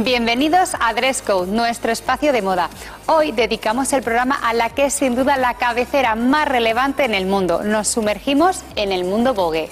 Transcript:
Bienvenidos a Dresscode, nuestro espacio de moda. Hoy dedicamos el programa a la que es sin duda la cabecera más relevante en el mundo. Nos sumergimos en el mundo Vogue.